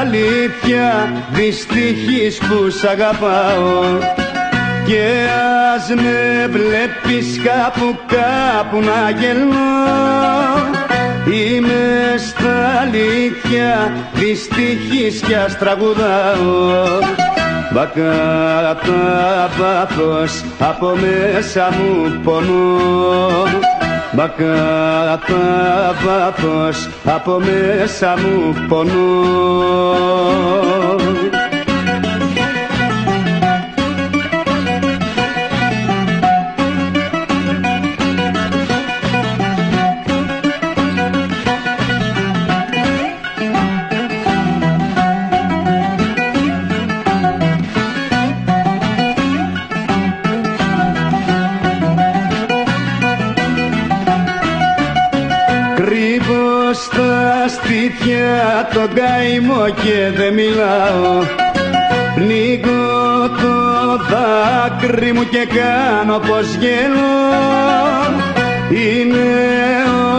αλήθεια δυστυχής που σ' αγαπάω. Και ας με βλέπεις κάπου κάπου να γελώ Είμαι στα αλήθεια δυστυχής κι ας τραγουδάω. Μα κατά πάθος από μέσα μου πονώ Μα κατά πάθος από μέσα μου πονώ Κρύβω στα σπίτια τον καημό και δεν μιλάω. Πνίγω το δάκρυ μου και κάνω πως γελώ. Είναι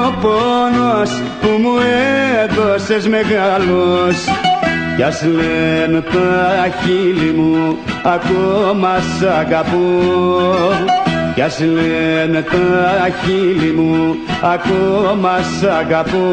ο πόνος που μου έδωσες μεγάλος. Κι ας λένε τα χείλη μου ακόμα σ' αγαπώ κι ας λένε τα χείλη μου ακόμα σ' αγαπώ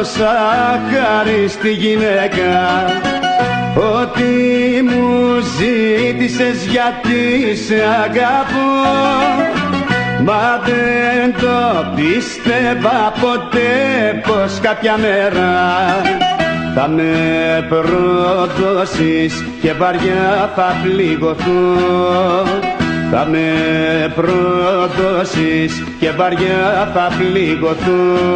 τα δώσα χάρη στη γυναίκα Ό,τι μου ζήτησες γιατί σε αγαπώ. Μα δεν το πίστευα ποτέ πως κάποια μέρα θα με προδώσεις και βαριά θα πληγωθώ θα με προδώσεις και βαριά θα πληγωθώ